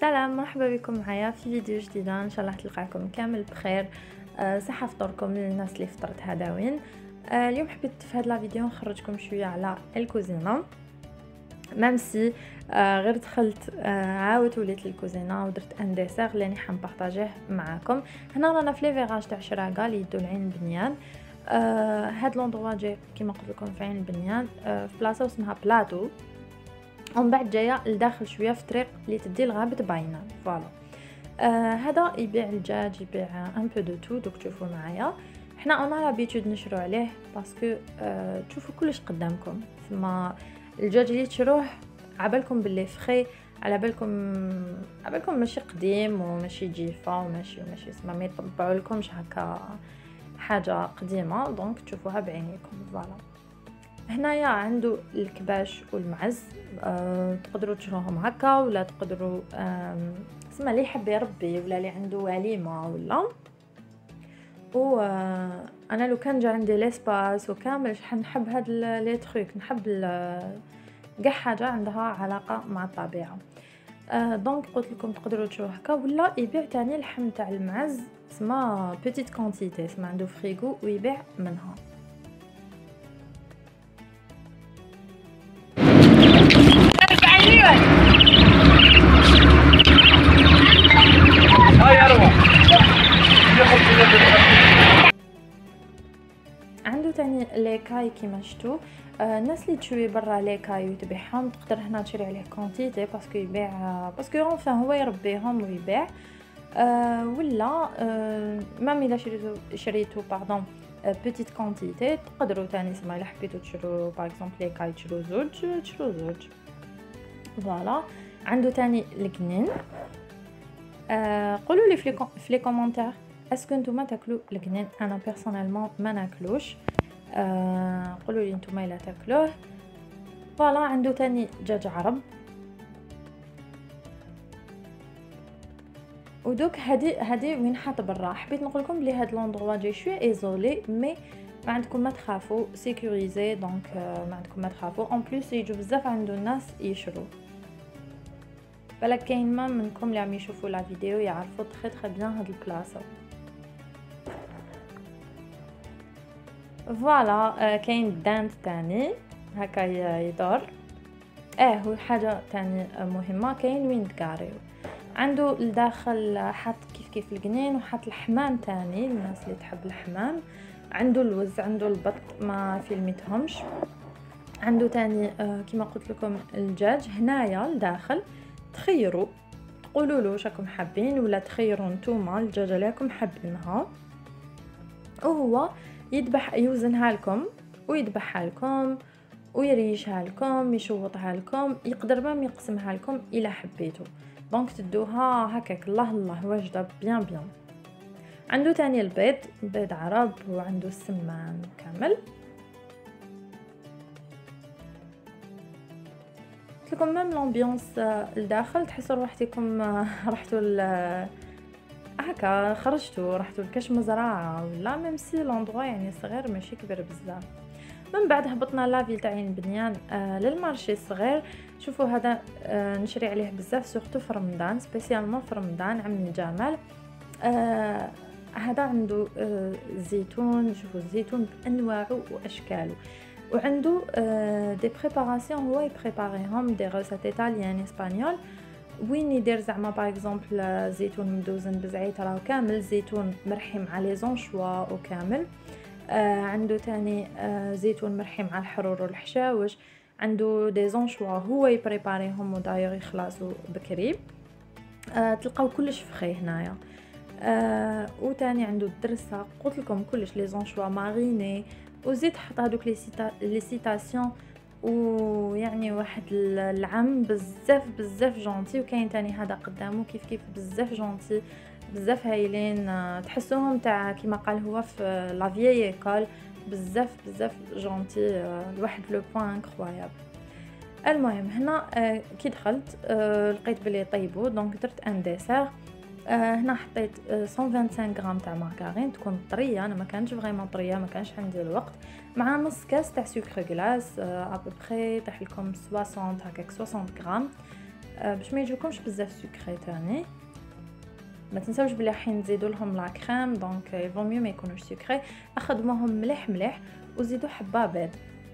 سلام مرحبا بكم معايا في فيديو جديدة. إن شاء الله تلقاكم كامل بخير. أه صحة فطوركم للناس اللي فطرت هداوين. أه اليوم حبيت في هذا الفيديو نخرجكم شوية على الكوزينة. même si أه غير دخلت عاود وليت للكوزينة ودرت un dessert اللي حن partager ه معاكم. هنا رانا في les virages تاع شراقه اللي يدو العين بنيان. آه هاد l'endroit جاي كيما قلت لكم في عين البنيان آه في بلاصة اسمها بلاتو. ومن بعد جاية لداخل شوية في طريق اللي تدي لغابة باينة. voilà. آه يبيع الدجاج يبيع un peu de tout donc تشوفوا معايا. حنا on a l'habitude نشرو عليه parce que آه تشوفوا كلش قدامكم. ثم الدجاج اللي تشروه عبالكم باللي فخي على بالكم على بالكم ماشي قديم وماشي جيفة وماشي وماشي اسمه ما يطبعوا لكمش هكا حاجة قديمة. donc تشوفوها بعينيكم. voilà. هنايا عنده الكباش والمعز أه تقدروا تشروهم هكا ولا تقدروا اسمع اللي يحب يربي ولا اللي عنده وليمة ولا. و آه، أنا لو كان جا عندي l'espace وكامل نحب هاد les trucs نحب كاع حاجة عندها علاقة مع الطبيعة. أه donc قلت لكم تقدروا تشوفوا هكا ولا يبيع تاني اللحم تاع المعز اسمها petite quantité اسمها عنده فريغو ويبيع منها. les cailles كيما شفتوا آه الناس اللي تشوي برا les cailles وتبيعهم تقدر هنا تشري عليه quantité parce que يبيع parce que enfin هو يربيهم ويبيع. آه ولا آه même إلا شريتو شريتو pardon petite quantité تقدروا تاني سما إلا حبيتو تشرو par exemple les cailles تشرو زوج تشرو زوج. voilà. عنده تاني القنين آه قولوا لي في les commentaires est-ce que نتوما تاكلوا القنين أنا personnellement ما ناكلوش. آه قولوا لي نتوما الا تاكلوه. voilà عنده تاني دجاج عرب. ودوك هادي هادي وين حاط برا؟ حبيت نقول لكم بلي هاد l'endroit جاي شوية isolé mais ما عندكم ما تخافوا sécurisé donc ما عندكم ما تخافوا. en plus يجوا بزاف عنده الناس يشرو. بالك كاين ما منكم اللي عم يشوفوا la vidéo يعرفوا très très bien هاد البلاصة. voilà كاين la dinde تاني هكا يدور آه هو حاجة تاني مهمه كاين وين تقاريو عنده الداخل حاط كيف كيف القنين وحاط الحمام تاني الناس اللي تحب الحمام عنده الوز عنده البط ما filmيتهمش عنده تاني كما قلت لكم الدجاج هنايا الداخل تخيروا تقولوا له شكم حابين ولا تخيروا نتوما الدجاجه اللي راكم حابينها وهو يذبح يوزنها لكم ويذبحها لكم ويريشها لكم يشوطها لكم يقدر ما يقسمها لكم الا حبيتو donc تدوها هكاك الله الله واجده bien bien. عنده تاني البيض بيض عرب وعنده السمان كامل. لكم même l'ambiance الداخل تحسوا روحتكم رحتوا هكا خرجتوا رحتوا لكاش مزرعة ولا même si l'endroit يعني صغير ماشي كبير بزاف. من بعد هبطنا la ville تاع عين بنيان آه لل marché الصغير. شوفوا هذا آه نشري عليه بزاف surtout في رمضان spécialement في رمضان عمي جمال آه عنده آه زيتون شوفوا الزيتون بأنواعه وأشكاله. وعنده آه des préparations هو ي préparer يهم des recettes italiennes espagnoles وين يدير زعما par exemple زيتون مدوزن بزعيترة كامل زيتون مرحي مع les anchois وكامل آه عنده تاني آه زيتون مرحي مع الحرور والحشاوش. عنده des anchois هو ي préparer يهم وداير يخلصوا بكري. آه تلقاو كلش فخي هنايا. آه وتاني عنده الدرسة. قلت لكم كلش les anchois marinés. وزيد حط هذوك les cita les citations ويعني واحد العم بزاف بزاف gentil وكاين تاني هذا قدامه كيف كيف بزاف gentils بزاف هايلين تحسوهم تاع كيما قال هو في la vieille école بزاف بزاف gentils الواحد le point incroyable المهم هنا كي دخلت لقيت بلي طيبو donc درت un dessert آه هنا حطيت آه 125 غرام تاع مارغارين تكون طرية أنا ما كانش vraiment طرية ما كانش عندي الوقت. مع نص كاس تاع سكر glace آه à peu près طيح لكم 60 هكاك 60 غرام. آه، باش ما يجوكمش بزاف سكري تاني. ما تنساوش بلي راح نزيدوا لهم la crème donc il vaut mieux ما يكونوش سكري أخدموهم مليح مليح وزيدوا حبه بيض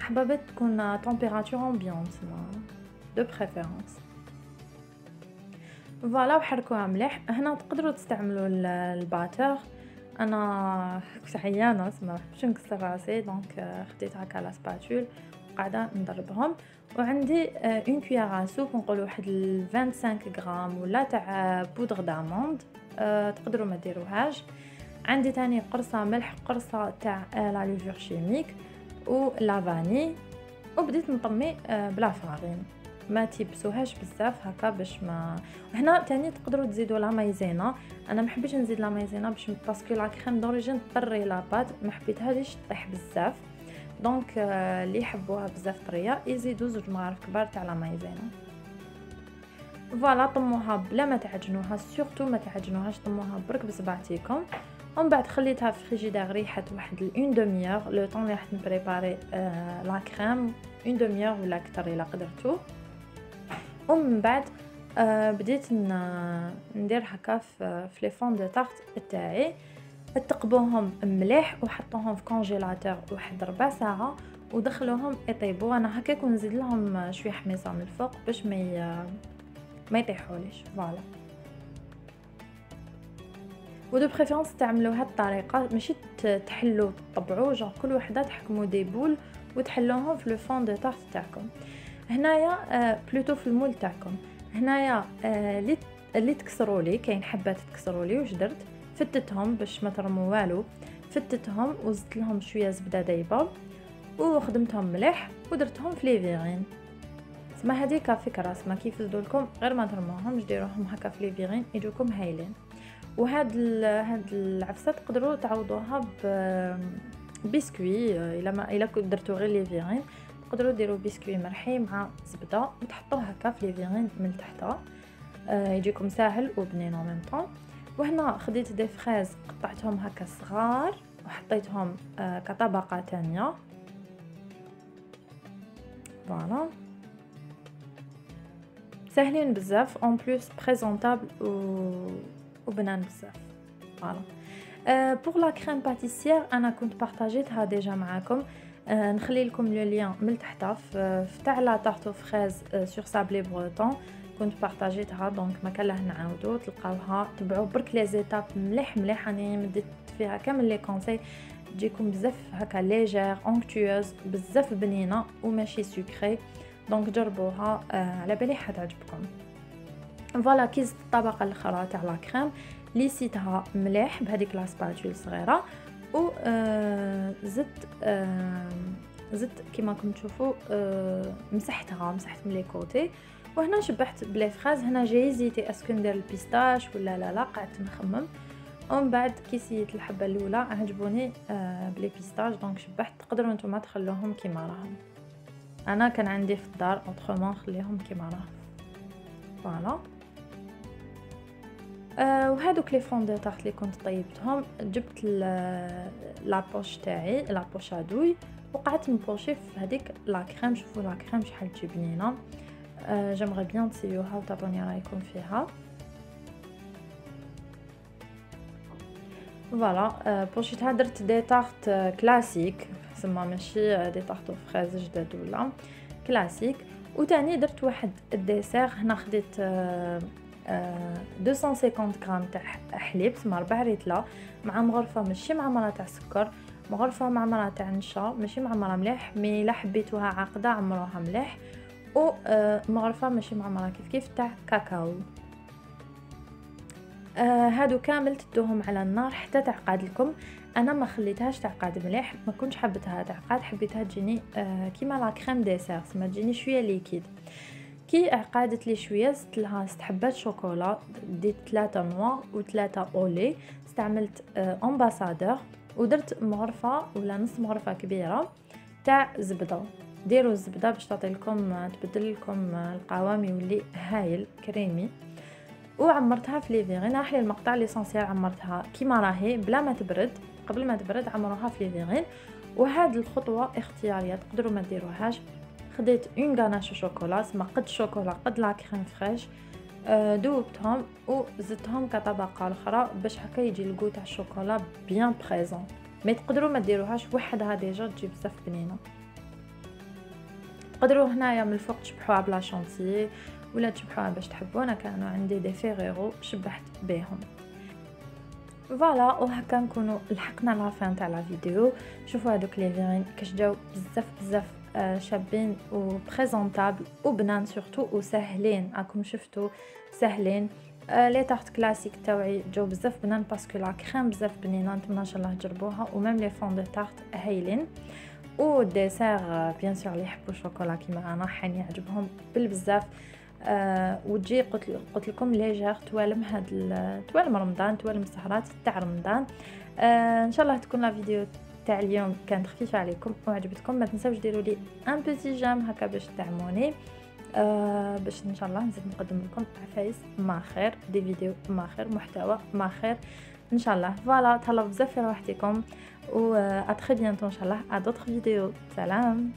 حبه بيض تكون température ambiante de préférence voilà وحركوها مليح. هنا تقدروا تستعملوا ال batteur. أنا كنت عيانة سما باش نكسر راسي donc خديت هكا la spatule قاعدة نضربهم. وعندي une cuillère soupe نقول واحد 25 غرام ولا تاع poudre d'amande أه تقدروا ما ديروهاش. عندي تاني قرصة ملح قرصة تاع la levure chimique و la vanille وبديت نطمي ب la farine. ما تيبسوهاش بزاف هكا باش ما هنا تاني تقدروا تزيدوا la Maïzena أنا ما حبيتش نزيد la Maïzena باش parce que la crème d'origine طري la pâte ما حبيتهاش تطيح بزاف. donc اللي يحبوها بزاف طرية يزيدوا زوج مغارف كبار تاع la Maïzena voilà طموها بلا ما تعجنوها surtout ما تعجنوهاش طموها برك بصبعتيكم ومن بعد خليتها في الفريجيدير ريحت واحد une demi-heure le temps اللي راح نبريباري la crème une demi-heure ولا أكثر إلا قدرتو. ومن بعد آه بديت ندير هكا في les fonds de tarte تاعي. تقبوهم مليح وحطوهم في congélateur واحد ربع ساعة ودخلوهم يطيبوا أنا هكاك ونزيد لهم شوية حميصة من الفوق باش ما ما يطيحوليش. voilà. و de préférence تعملوا هاد الطريقة ماشي تحلوا تطبعوا جون كل وحدة تحكموا des boules وتحلوهم في le fond de tarte تاعكم. هنايا آه plutôt في ال moule تاعكم. هنايا آه اللي تكسروا لي كاين حبات تكسروا لي واش درت؟ فتتهم باش ما ترموا والو. فتتهم وزدت لهم شوية زبدة دايبة وخدمتهم مليح ودرتهم في les verrines. سما هذيك فكرة سما كيف لكم غير ما ترموهمش ديروهم هكا في les verrines يجوكم هايلين. وهاد هاد العفسة تقدروا تعوضوها ب بسكوي إلا ما إلا درتو غير les verrines. تقدروا ديروا بسكوي مرحي مع زبدة وتحطوه هكا في les verrines من تحت آه يجيكم ساهل وبنين en temps وهنا خديت des fraises قطعتهم هكا صغار وحطيتهم آه كطبقة تانية. voilà. ساهلين بزاف en plus présentables و وبنان بزاف. voilà. pour la crème pâtissière أنا كنت بارطاجيتها déjà معاكم. أه نخلي لكم le lien من تحت في تاع la tarte aux fraises sur sablé breton كنت بارطاجيتها donc ما كان له نعاودو تلقاوها تبعوا برك les étapes مليح مليح راني مديت فيها كامل les conseils تجيكم بزاف هكا légère onctueuse بزاف بنينة وماشي سكري donc جربوها آه على بالي حتعجبكم voilà كي زدت الطبقه الاخرى تاع la crème ليسيتها مليح بهذيك la spatule صغيرة. و آه زدت آه زدت كيما راكم تشوفوا آه مسحتها مسحت من les côtés. وهنا شبحت ب les fraises هنا j'ai hésité est-ce que ندير ال pistache ولا لا لا قعدت نخمم. ومن بعد كي سيت الحبة الأولى عجبوني ب les pistaches donc شبحت. تقدروا نتوما تخلوهم كيما راهم. أنا كان عندي في الدار autrement نخليهم كيما راهم. voilà. آه وهذوك les fonds de tarte اللي كنت طيبتهم. جبت la poche تاعي la poche à douille وقعدت نبوشي في هذيك la crème. شوفوا la crème شحال تجي بنينه آه j'aimerais bien تسيوها وتعطوني رايكم فيها. voilà آه بوشيتها درت des tartes classiques. سما ماشي des tartes fraises جداد ولا. classiques. وتاني درت واحد ال dessert. هنا خديت آه 250 غرام تاع حليب سما ربع ليترا مع مغرفة ماشي معمره تاع سكر مغرفة معمره تاع نشا ماشي معمره مليح mais الا حبيتوها عاقدة عمروها مليح. و مغرفة ماشي معمره كيف كيف تاع كاكاو. آه هادو كامل تدوهم على النار حتى تعقد لكم. أنا ما خليتهاش تعقد مليح ما كنتش حبيتها تعقد حبيتها تجيني آه كيما la crème dessert ما تجيني شوية liquide. كي عقادت لي شوية زدت لها ست حبات شوكولا ديت ثلاثة noir وثلاثه au lait. استعملت Ambassadeur ودرت مغرفة ولا نص مغرفة كبيرة تاع زبدة. ديروا الزبدة باش تعطي لكم تبدل لكم القوام يولي هايل كريمي. وعمرتها في les verrines احلي المقطع l'essentiel عمرتها. كيما راهي بلا ما تبرد قبل ما تبرد عمروها في les verrines وهاد الخطوة اختيارية تقدروا ما ديروهاش. خديت une ganache chocolat سما قد شوكولا قد la crème fraîche آه، دوبتهم وزدتهم كطبقة الاخرى باش هكا يجي ال goût تاع الشوكولا bien présent. mais تقدروا ما ديروهاش وحدها déjà تجي بزاف بنينة. تقدروا هنايا من الفوق تشبحوها ب la chantilly ولا تشبحوها باش تحبوا أنا كانوا عندي des Ferrero شبحت بهم voilà وهكا نكونوا لحقنا la fin تاع la vidéo شوفوا هذوك les verrines كيفاش جاو بزاف بزاف شابين و présentables وبنان surtout وسهلين راكم شفتوا سهلين آه، les tartes classiques تاوعي جاو بزاف بنان parce que la crème بزاف بنينه نتمنى ان شاء الله تجربوها و même les fonds de tarte هايلين و dessert bien sûr اللي يحبوا الشوكولا كيما أنا حاني يعجبهم بالبزاف آه وتجي قلت قلت لكم légère توالم هاد توالم رمضان توالم السهرات تاع رمضان. آه إن شاء الله تكون la vidéo تاع اليوم كانت خفيفة عليكم وعجبتكم. ما تنساوش ديروا لي un petit j'aime هكا باش تدعموني آه باش إن شاء الله نزيد نقدم لكم عفايس ما خير des vidéos ما خير محتوى ما خير. إن شاء الله. voilà تهلاو بزاف في روحتكم و à très bientôt إن شاء الله. à d'autres vidéos سلام